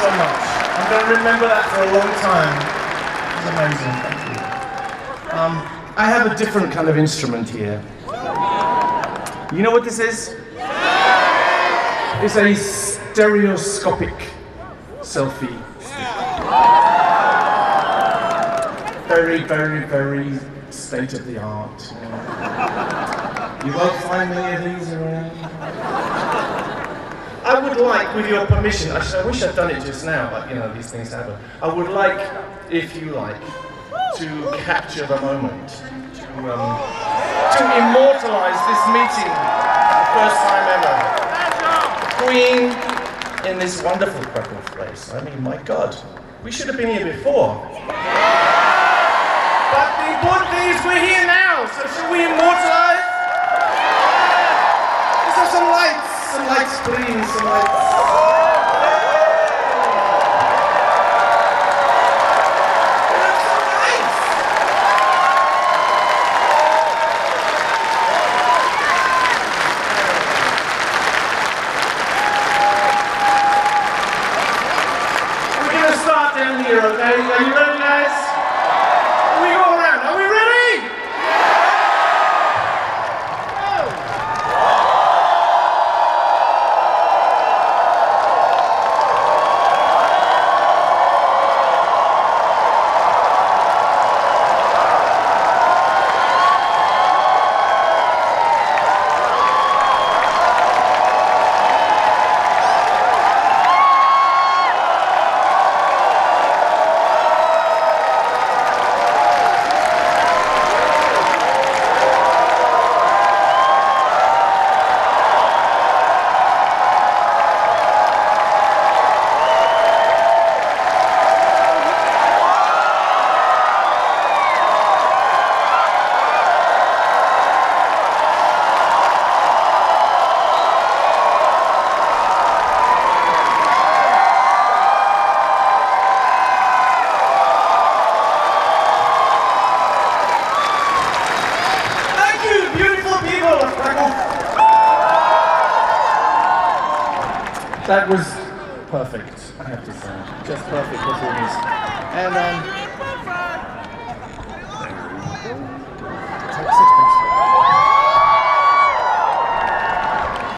so much. I'm going to remember that for a long time. It's amazing. Thank you. Um, I have a different kind of instrument here. You know what this is? It's a stereoscopic selfie stick. Very, very, very state of the art. You. You won't find many of these around. I would like, with your permission, actually, I wish I'd done it just now, but you know, these things happen. I would like, if you like, to capture the moment, to, um, to immortalize this meeting, the first time ever. Queen in this wonderful purple place. I mean, my God, we should have been here before. But the important thing is we're here now, so should we immortalize? Start down here, okay? Are you ready, guys? That was perfect, I have to say. Just perfect performance. And um,